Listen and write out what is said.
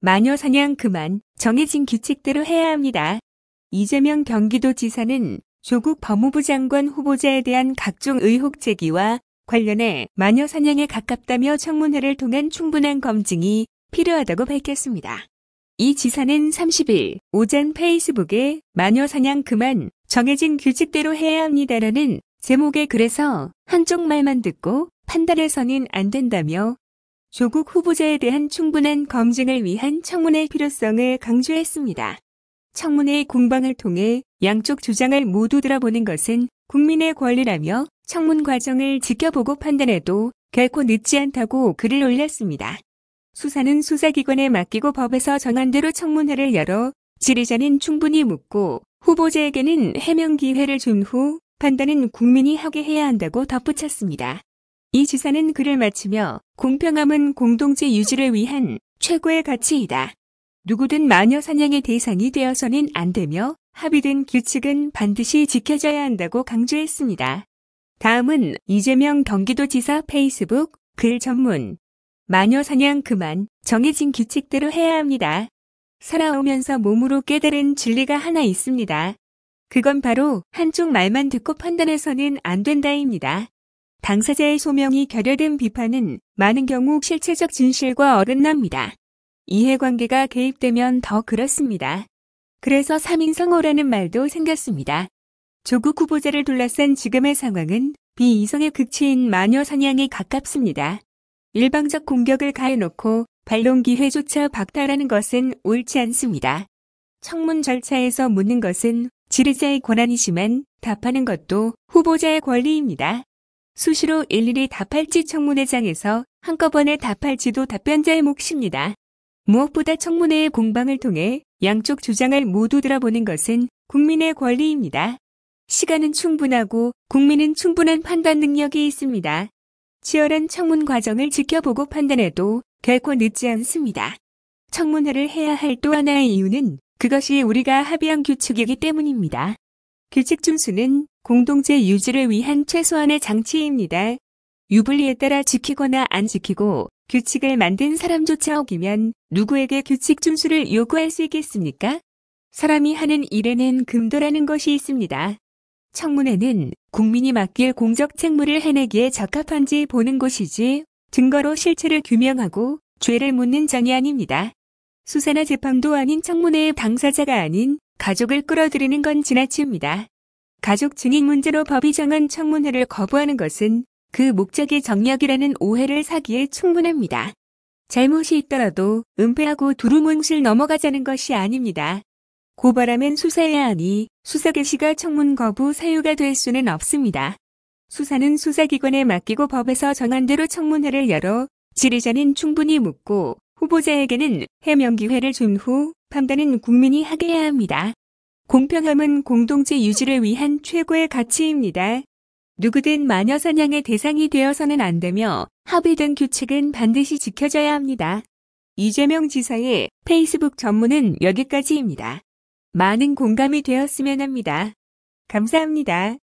마녀 사냥 그만 정해진 규칙대로 해야 합니다. 이재명 경기도지사는 조국 법무부 장관 후보자에 대한 각종 의혹 제기와 관련해 마녀 사냥에 가깝다며 청문회를 통한 충분한 검증이 필요하다고 밝혔습니다. 이 지사는 30일 오전 페이스북에 마녀 사냥 그만 정해진 규칙대로 해야 합니다라는 제목의 글에서 한쪽 말만 듣고 판단해서는 안 된다며 조국 후보자에 대한 충분한 검증을 위한 청문회 필요성을 강조했습니다. 청문회 공방을 통해 양쪽 주장을 모두 들어보는 것은 국민의 권리라며 청문 과정을 지켜보고 판단해도 결코 늦지 않다고 글을 올렸습니다. 수사는 수사기관에 맡기고 법에서 정한 대로 청문회를 열어 지리자는 충분히 묻고 후보자에게는 해명 기회를 준 후 판단은 국민이 하게 해야 한다고 덧붙였습니다. 이 지사는 글을 마치며 공평함은 공동체 유지를 위한 최고의 가치이다. 누구든 마녀 사냥의 대상이 되어서는 안 되며 합의된 규칙은 반드시 지켜져야 한다고 강조했습니다. 다음은 이재명 경기도지사 페이스북 글 전문 마녀 사냥 그만 정해진 규칙대로 해야 합니다. 살아오면서 몸으로 깨달은 진리가 하나 있습니다. 그건 바로 한쪽 말만 듣고 판단해서는 안 된다입니다. 당사자의 소명이 결여된 비판은 많은 경우 실체적 진실과 어긋납니다. 이해관계가 개입되면 더 그렇습니다. 그래서 3인성호라는 말도 생겼습니다. 조국 후보자를 둘러싼 지금의 상황은 비이성의 극치인 마녀 사냥에 가깝습니다. 일방적 공격을 가해놓고 반론 기회조차 박탈하는 것은 옳지 않습니다. 청문 절차에서 묻는 것은 지르자의 권한이지만 답하는 것도 후보자의 권리입니다. 수시로 일일이 답할지 청문회장에서 한꺼번에 답할지도 답변자의 몫입니다. 무엇보다 청문회의 공방을 통해 양쪽 주장을 모두 들어보는 것은 국민의 권리입니다. 시간은 충분하고 국민은 충분한 판단 능력이 있습니다. 치열한 청문 과정을 지켜보고 판단해도 결코 늦지 않습니다. 청문회를 해야 할 또 하나의 이유는 그것이 우리가 합의한 규칙이기 때문입니다. 규칙 준수는 공동체 유지를 위한 최소한의 장치입니다. 유불리에 따라 지키거나 안 지키고 규칙을 만든 사람조차 어기면 누구에게 규칙 준수를 요구할 수 있겠습니까? 사람이 하는 일에는 금도라는 것이 있습니다. 청문회는 국민이 맡길 공적 책무를 해내기에 적합한지 보는 곳이지 증거로 실체를 규명하고 죄를 묻는 장이 아닙니다. 수사나 재판도 아닌 청문회의 당사자가 아닌 가족을 끌어들이는 건 지나칩니다. 가족 증인 문제로 법이 정한 청문회를 거부하는 것은 그 목적이 정력이라는 오해를 사기에 충분합니다. 잘못이 있더라도 은폐하고 두루뭉실 넘어가자는 것이 아닙니다. 고발하면 수사해야 하니 수사 개시가 청문 거부 사유가 될 수는 없습니다. 수사는 수사기관에 맡기고 법에서 정한 대로 청문회를 열어 지리자는 충분히 묻고 후보자에게는 해명 기회를 준 후 판단은 국민이 하게 해야 합니다. 공평함은 공동체 유지를 위한 최고의 가치입니다. 누구든 마녀 사냥의 대상이 되어서는 안 되며 합의된 규칙은 반드시 지켜져야 합니다. 이재명 지사의 페이스북 전문은 여기까지입니다. 많은 공감이 되었으면 합니다. 감사합니다.